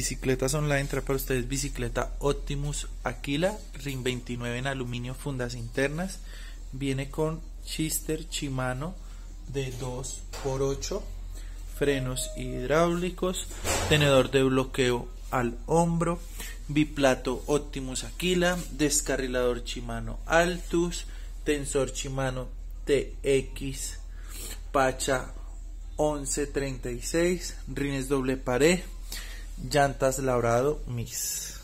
bicicletas online trae para ustedes bicicleta Optimus Aquila RIN 29 en aluminio fundas internas. Viene con chister Shimano de 2x8 frenos hidráulicos tenedor de bloqueo al hombro biplato Optimus Aquila descarrilador Shimano Altus tensor Shimano TX Pacha 1136 rines doble pared llantas labrado mix